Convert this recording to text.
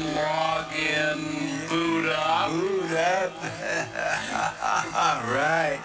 Login. Boot up. boot up? All right.